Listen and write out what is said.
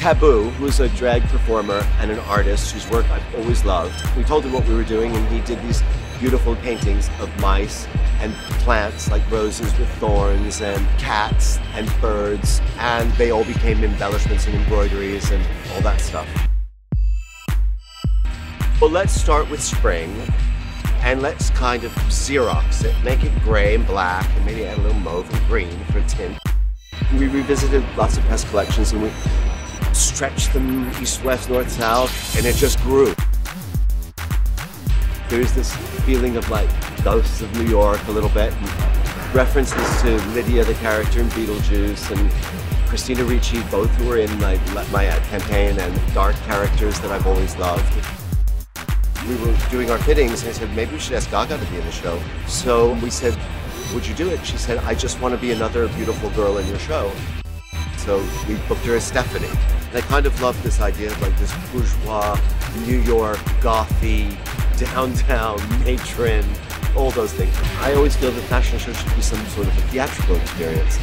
Tabboo, who's a drag performer and an artist whose work I've always loved. We told him what we were doing, and he did these beautiful paintings of mice and plants like roses with thorns and cats and birds, and they all became embellishments and embroideries and all that stuff. Well, let's start with spring and let's kind of Xerox it, make it gray and black, and maybe add a little mauve and green for a tint. We revisited lots of past collections and we stretched them east, west, north, south, and it just grew. There's this feeling of like ghosts of New York a little bit, and references to Lydia, the character in Beetlejuice, and Christina Ricci, both who were in my, my campaign, and dark characters that I've always loved we were doing our fittings, and I said, maybe we should ask Gaga to be in the show. So we said, would you do it? She said, I just want to be another beautiful girl in your show. So we booked her as Stefani. And I kind of love this idea of like this bourgeois, New York, gothy, downtown, matron, all those things. I always feel that fashion show should be some sort of a theatrical experience.